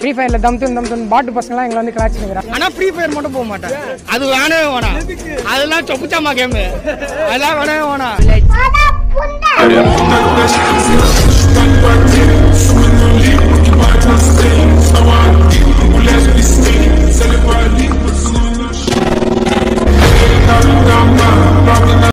Free ஃபயர்ல தம் தம் தம் Tun பாட்டு பசங்கலாம் எங்களை வந்து கலாச்சி நிற்கிறாங்க ஆனா ஃப்ரீ ஃபயர் மட்டும் போக மாட்டேன். அது வேணவே வேணாம். அதெல்லாம் சொப்புச்சாமா கேம் அதெல்லாம் வேணவே வேணாம்.